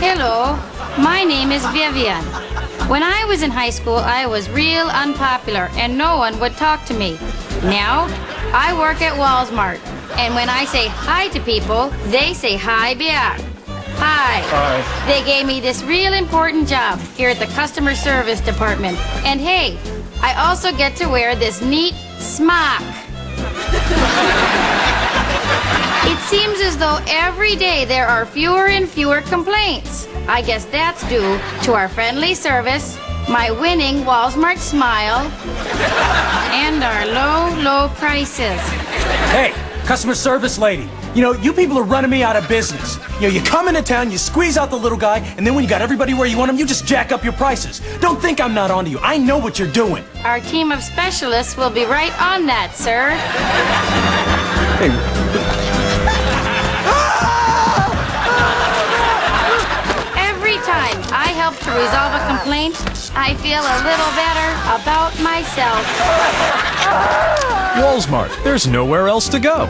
Hello, my name is Vivian. When I was in high school, I was real unpopular and no one would talk to me. Now, I work at Wallsmart, and when I say hi to people, they say hi back. Hi. Hi. They gave me this real important job here at the customer service department. And hey, I also get to wear this neat smock. As though every day there are fewer and fewer complaints. I guess that's due to our friendly service, my winning Wallsmart smile, and our low, low prices. Hey, customer service lady. You know, you people are running me out of business. You know, you come into town, you squeeze out the little guy, and then when you got everybody where you want them, you just jack up your prices. Don't think I'm not onto you. I know what you're doing. Our team of specialists will be right on that, sir. Every To resolve a complaint, I feel a little better about myself. Wallsmart. There's nowhere else to go.